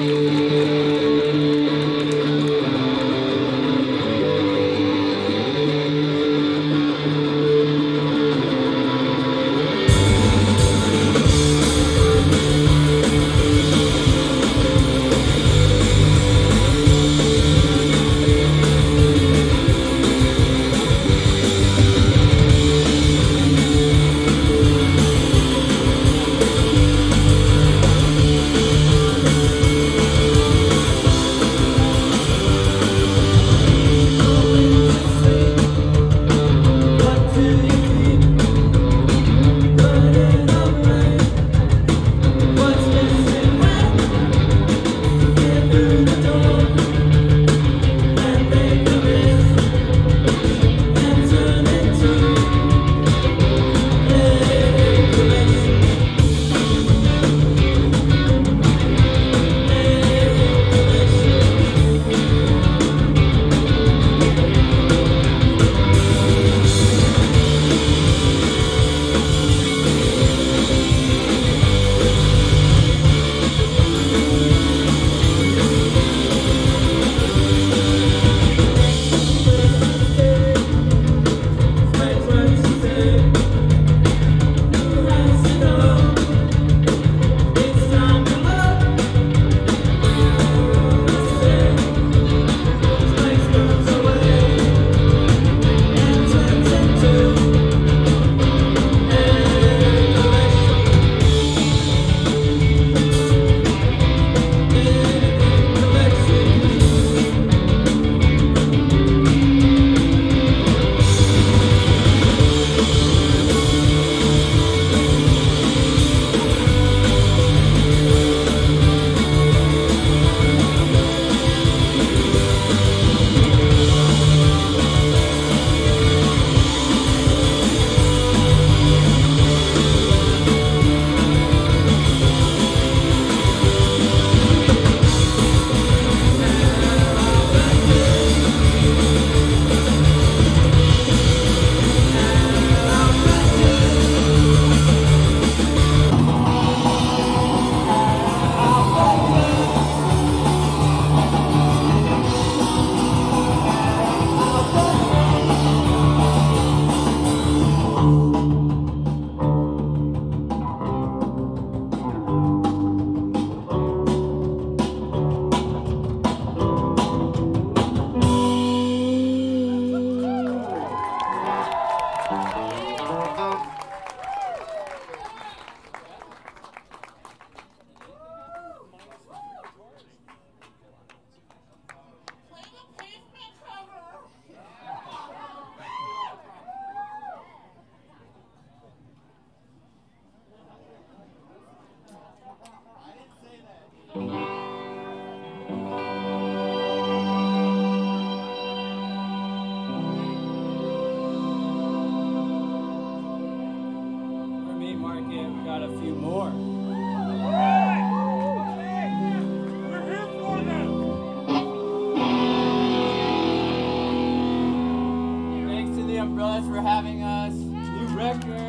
you. much for having us. Blue record.